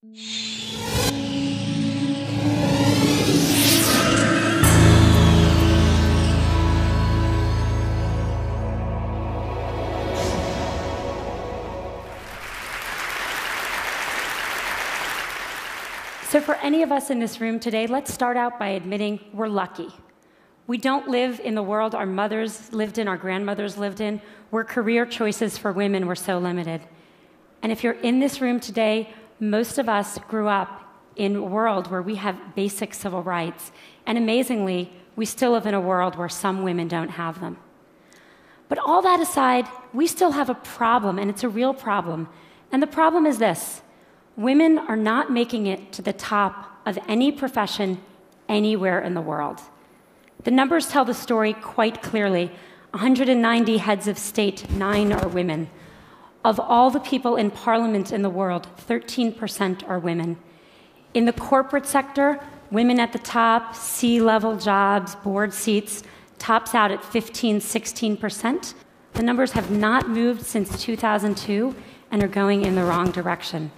So, for any of us in this room today, let's start out by admitting we're lucky. We don't live in the world our mothers lived in, our grandmothers lived in, where career choices for women were so limited. And if you're in this room today, most of us grew up in a world where we have basic civil rights. And amazingly, we still live in a world where some women don't have them. But all that aside, we still have a problem, and it's a real problem. And the problem is this women are not making it to the top of any profession anywhere in the world. The numbers tell the story quite clearly 190 heads of state, nine are women. Of all the people in parliament in the world, 13% are women. In the corporate sector, women at the top, C level jobs, board seats, tops out at 15, 16%. The numbers have not moved since 2002 and are going in the wrong direction.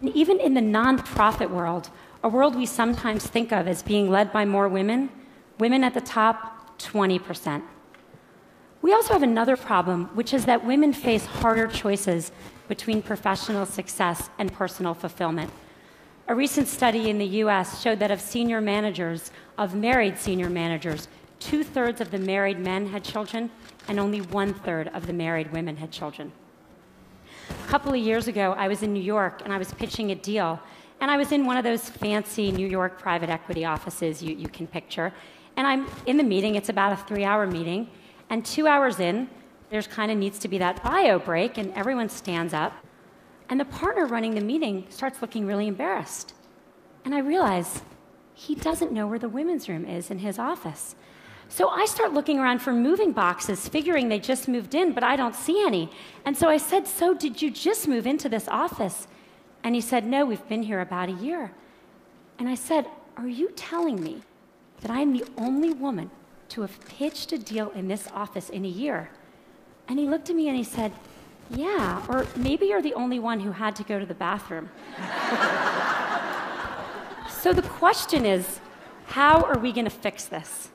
And even in the nonprofit world, a world we sometimes think of as being led by more women, women at the top, 20%. We also have another problem, which is that women face harder choices between professional success and personal fulfillment. A recent study in the US showed that of senior managers, of married senior managers, two thirds of the married men had children, and only one third of the married women had children. A couple of years ago, I was in New York and I was pitching a deal. And I was in one of those fancy New York private equity offices you, you can picture. And I'm in the meeting, it's about a three hour meeting. And two hours in, there's kind of needs to be that bio break, and everyone stands up. And the partner running the meeting starts looking really embarrassed. And I realize he doesn't know where the women's room is in his office. So I start looking around for moving boxes, figuring they just moved in, but I don't see any. And so I said, So did you just move into this office? And he said, No, we've been here about a year. And I said, Are you telling me that I am the only woman to have pitched a deal in this office in a year? And he looked at me and he said, Yeah, or maybe you're the only one who had to go to the bathroom. so the question is, how are we going to fix this?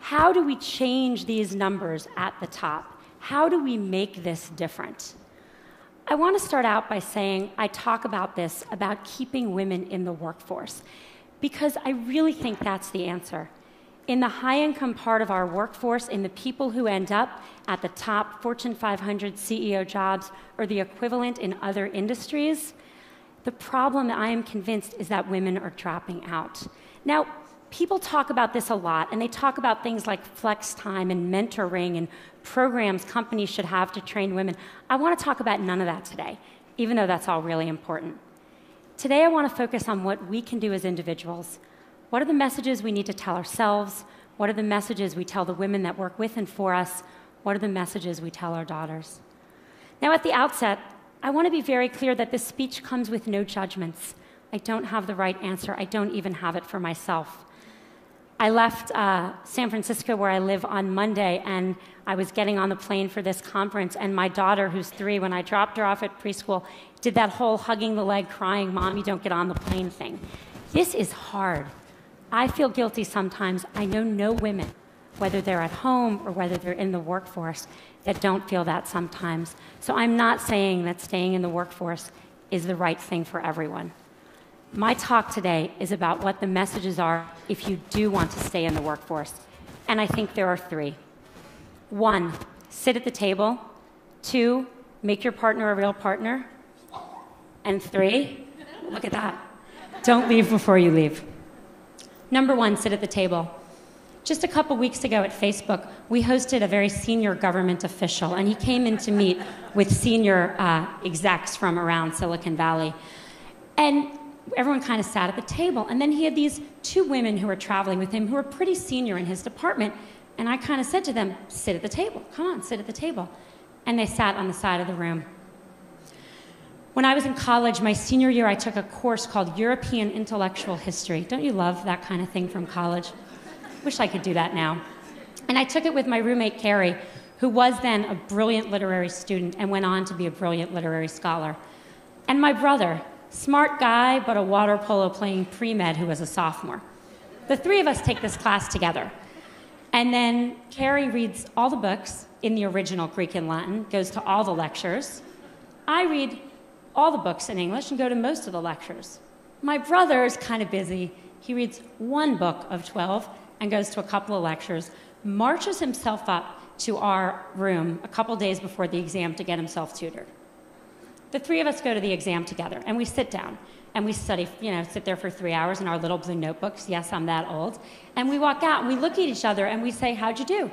How do we change these numbers at the top? How do we make this different? I want to start out by saying I talk about this about keeping women in the workforce because I really think that's the answer. In the high income part of our workforce, in the people who end up at the top Fortune 500 CEO jobs or the equivalent in other industries, the problem I am convinced is that women are dropping out. Now, people talk about this a lot, and they talk about things like flex time and mentoring and programs companies should have to train women. I want to talk about none of that today, even though that's all really important. Today, I want to focus on what we can do as individuals. What are the messages we need to tell ourselves? What are the messages we tell the women that work with and for us? What are the messages we tell our daughters? Now, at the outset, I want to be very clear that this speech comes with no judgments. I don't have the right answer. I don't even have it for myself. I left uh, San Francisco, where I live, on Monday, and I was getting on the plane for this conference. And my daughter, who's three, when I dropped her off at preschool, did that whole hugging the leg, crying, Mom, you don't get on the plane thing. This is hard. I feel guilty sometimes. I know no women, whether they're at home or whether they're in the workforce, that don't feel that sometimes. So I'm not saying that staying in the workforce is the right thing for everyone. My talk today is about what the messages are if you do want to stay in the workforce. And I think there are three. One, sit at the table. Two, make your partner a real partner. And three, look at that. Don't leave before you leave. Number one, sit at the table. Just a couple weeks ago at Facebook, we hosted a very senior government official, and he came in to meet with senior uh, execs from around Silicon Valley. And everyone kind of sat at the table. And then he had these two women who were traveling with him who were pretty senior in his department. And I kind of said to them, sit at the table. Come on, sit at the table. And they sat on the side of the room. When I was in college, my senior year, I took a course called European Intellectual History. Don't you love that kind of thing from college? Wish I could do that now. And I took it with my roommate, Carrie, who was then a brilliant literary student and went on to be a brilliant literary scholar. and my brother, smart guy, but a water polo playing pre med who was a sophomore. The three of us take this class together. And then Carrie reads all the books in the original Greek and Latin, goes to all the lectures. I read all the books in English and go to most of the lectures. My brother is kind of busy. He reads one book of 12 and goes to a couple of lectures, marches himself up to our room a couple days before the exam to get himself tutored. The three of us go to the exam together and we sit down and we study, you know, sit there for three hours in our little blue notebooks. Yes, I'm that old. And we walk out and we look at each other and we say, How'd you do?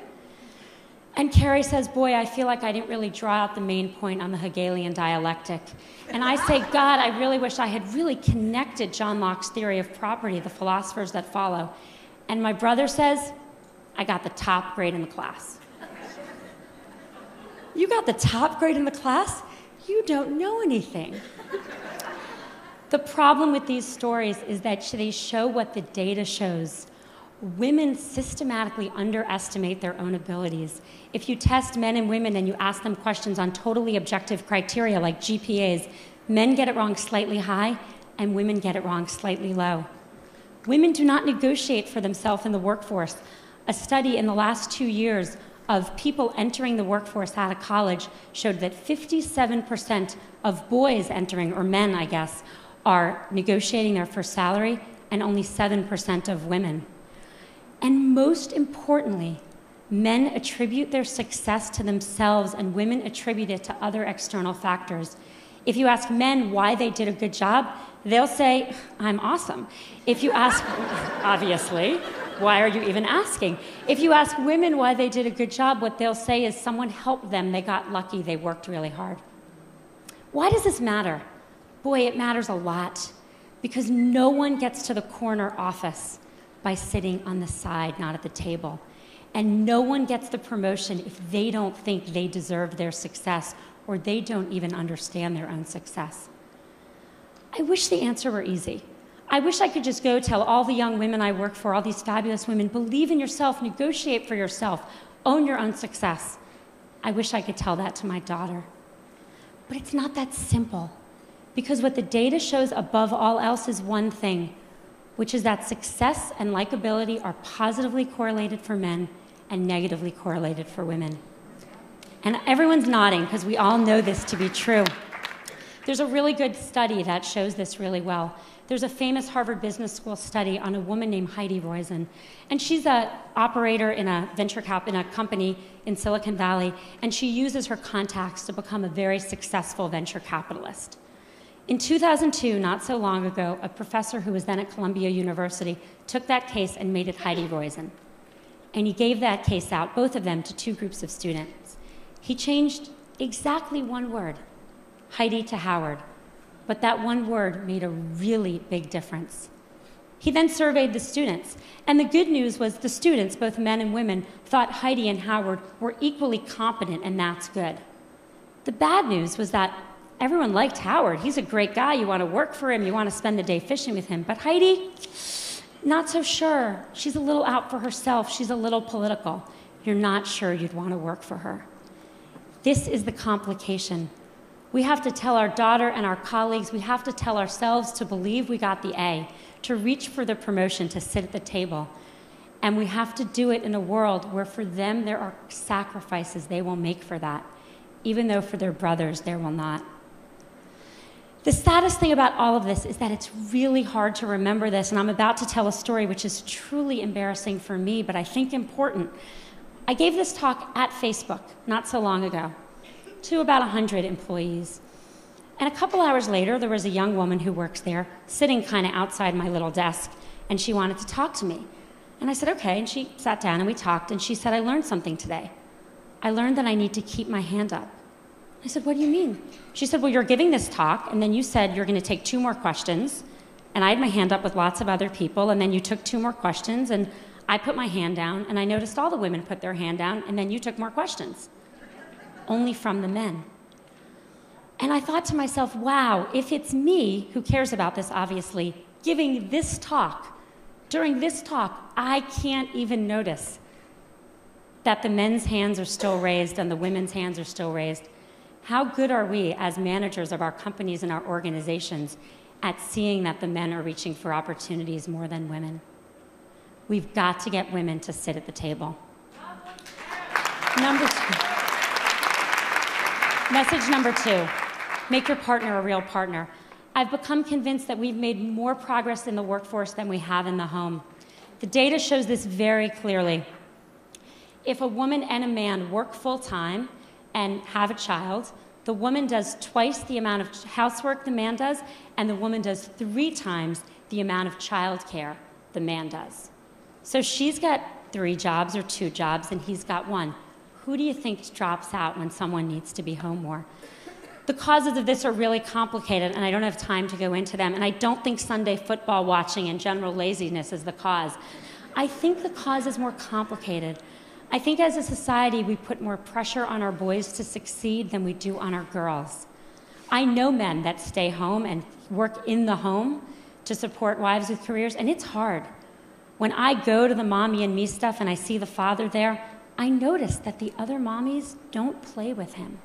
And Carrie says, Boy, I feel like I didn't really draw out the main point on the Hegelian dialectic. And I say, God, I really wish I had really connected John Locke's theory of property, the philosophers that follow. And my brother says, I got the top grade in the class. you got the top grade in the class? You don't know anything. the problem with these stories is that they show what the data shows women systematically underestimate their own abilities. If you test men and women and you ask them questions on totally objective criteria like GPAs, men get it wrong slightly high and women get it wrong slightly low. Women do not negotiate for themselves in the workforce. A study in the last two years of people entering the workforce out of college showed that 57% of boys entering, or men, I guess, are negotiating their first salary, and only 7% of women. And most importantly, men attribute their success to themselves and women attribute it to other external factors. If you ask men why they did a good job, they'll say, I'm awesome. If you ask, obviously, why are you even asking? If you ask women why they did a good job, what they'll say is someone helped them, they got lucky, they worked really hard. Why does this matter? Boy, it matters a lot because no one gets to the corner office by sitting on the side, not at the table. And no one gets the promotion if they don't think they deserve their success or they don't even understand their own success. I wish the answer were easy. I wish I could just go tell all the young women I work for, all these fabulous women, believe in yourself, negotiate for yourself, own your own success. I wish I could tell that to my daughter. But it's not that simple. Because what the data shows above all else is one thing which is that success and likability are positively correlated for men and negatively correlated for women. And everyone's nodding because we all know this to be true. There's a really good study that shows this really well. There's a famous Harvard Business School study on a woman named Heidi Roizen, and she's an operator in a venture cap in a company in Silicon Valley, and she uses her contacts to become a very successful venture capitalist. In 2002, not so long ago, a professor who was then at Columbia University took that case and made it Heidi Roizen. And he gave that case out, both of them, to two groups of students. He changed exactly one word, Heidi to Howard, but that one word made a really big difference. He then surveyed the students, and the good news was the students, both men and women, thought Heidi and Howard were equally competent, and that's good. The bad news was that everyone liked Howard. He's a great guy. You want to work for him, you want to spend the day fishing with him. But Heidi, not so sure. She's a little out for herself, she's a little political. You're not sure you'd want to work for her. This is the complication. We have to tell our daughter and our colleagues, we have to tell ourselves to believe we got the A, to reach for the promotion, to sit at the table. And we have to do it in a world where for them there are sacrifices they will make for that, even though for their brothers there will not. The saddest thing about all of this is that it's really hard to remember this, and I'm about to tell a story which is truly embarrassing for me, but I think important. I gave this talk at Facebook not so long ago to about 100 employees. And a couple hours later, there was a young woman who works there sitting kind of outside my little desk, and she wanted to talk to me. And I said, okay. And she sat down and we talked, and she said, I learned something today. I learned that I need to keep my hand up. I said, What do you mean? She said, Well, you're giving this talk, and then you said you're going to take two more questions. And I had my hand up with lots of other people, and then you took two more questions, and I put my hand down, and I noticed all the women put their hand down, and then you took more questions. Only from the men. And I thought to myself, wow, if it's me, who cares about this obviously, giving this talk, during this talk, I can't even notice that the men's hands are still raised and the women's hands are still raised. How good are we as managers of our companies and our organizations at seeing that the men are reaching for opportunities more than women? We've got to get women to sit at the table. Number two. Message number two make your partner a real partner. I've become convinced that we've made more progress in the workforce than we have in the home. The data shows this very clearly. If a woman and a man work full time, and have a child, the woman does twice the amount of housework the man does, and the woman does three times the amount of childcare the man does. So she's got three jobs or two jobs, and he's got one. Who do you think drops out when someone needs to be home more? The causes of this are really complicated, and I don't have time to go into them. And I don't think Sunday football watching and general laziness is the cause. I think the cause is more complicated. I think as a society, we put more pressure on our boys to succeed than we do on our girls. I know men that stay home and work in the home to support wives with careers, and it's hard. When I go to the mommy and me stuff and I see the father there, I notice that the other mommies don't play with him.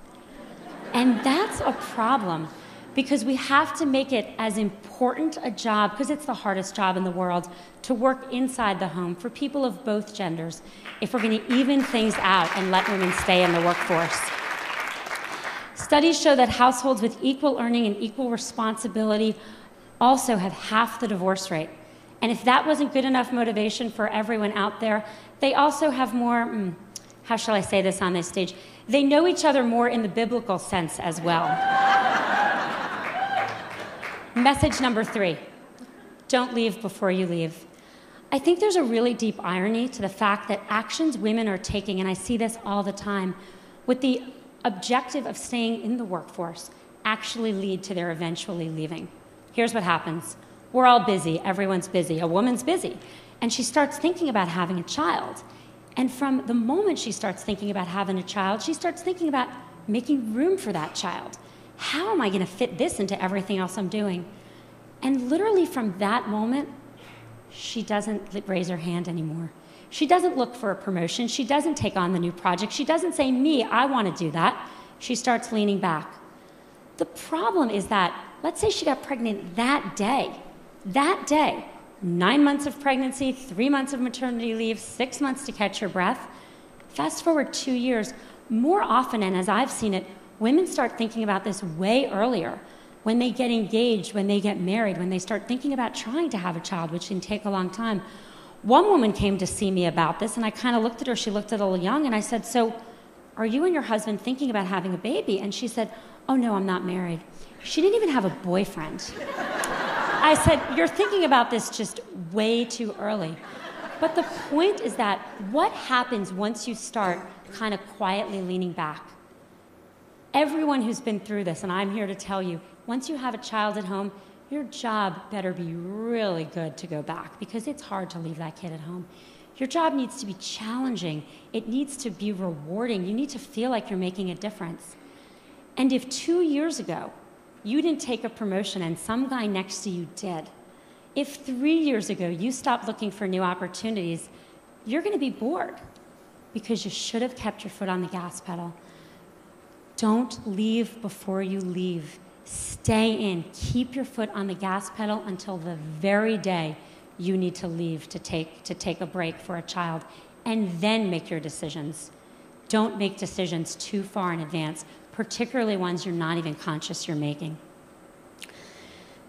And that's a problem because we have to make it as important a job, because it's the hardest job in the world, to work inside the home for people of both genders if we're going to even things out and let women stay in the workforce. Studies show that households with equal earning and equal responsibility also have half the divorce rate. And if that wasn't good enough motivation for everyone out there, they also have more, mm, how shall I say this on this stage? They know each other more in the biblical sense as well. Message number three don't leave before you leave. I think there's a really deep irony to the fact that actions women are taking, and I see this all the time, with the objective of staying in the workforce actually lead to their eventually leaving. Here's what happens we're all busy, everyone's busy, a woman's busy, and she starts thinking about having a child. And from the moment she starts thinking about having a child, she starts thinking about making room for that child. How am I going to fit this into everything else I'm doing? And literally from that moment, she doesn't raise her hand anymore. She doesn't look for a promotion. She doesn't take on the new project. She doesn't say, Me, I want to do that. She starts leaning back. The problem is that, let's say she got pregnant that day, that day, nine months of pregnancy, three months of maternity leave, six months to catch her breath. Fast forward two years, more often, and as I've seen it, women start thinking about this way earlier when they get engaged, when they get married, when they start thinking about trying to have a child, which can take a long time. One woman came to see me about this, and I kind of looked at her. She looked a little young, and I said, So, are you and your husband thinking about having a baby? And she said, Oh, no, I'm not married. She didn't even have a boyfriend. I said, You're thinking about this just way too early. But the point is that what happens once you start kind of quietly leaning back? Everyone who's been through this, and I'm here to tell you, once you have a child at home, your job better be really good to go back because it's hard to leave that kid at home. Your job needs to be challenging, it needs to be rewarding. You need to feel like you're making a difference. And if two years ago you didn't take a promotion and some guy next to you did, if three years ago you stopped looking for new opportunities, you're going to be bored because you should have kept your foot on the gas pedal. Don't leave before you leave. Stay in. Keep your foot on the gas pedal until the very day you need to leave to take, to take a break for a child, and then make your decisions. Don't make decisions too far in advance, particularly ones you're not even conscious you're making.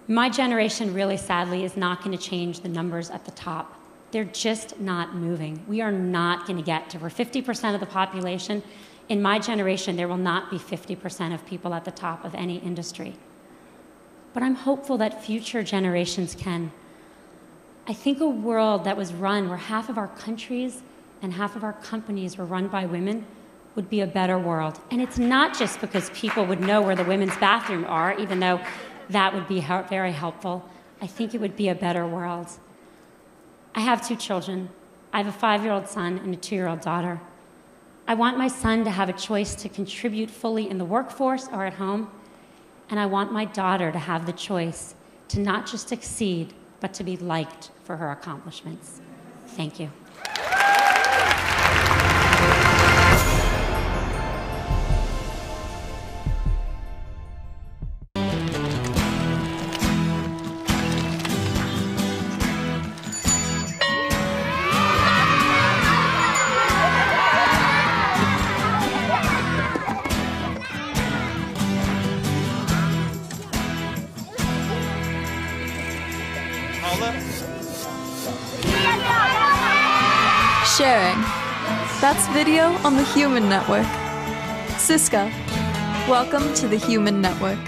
My generation, really sadly, is not going to change the numbers at the top. They're just not moving. We are not going to get to, we're 50% of the population in my generation, there will not be 50% of people at the top of any industry. But I'm hopeful that future generations can. I think a world that was run where half of our countries and half of our companies were run by women would be a better world. And it's not just because people would know where the women's bathroom are, even though that would be very helpful. I think it would be a better world. I have two children. I have a five year old son and a two year old daughter. I want my son to have a choice to contribute fully in the workforce or at home. And I want my daughter to have the choice to not just succeed, but to be liked for her accomplishments. Thank you. That's video on the Human Network. Cisco, welcome to the Human Network.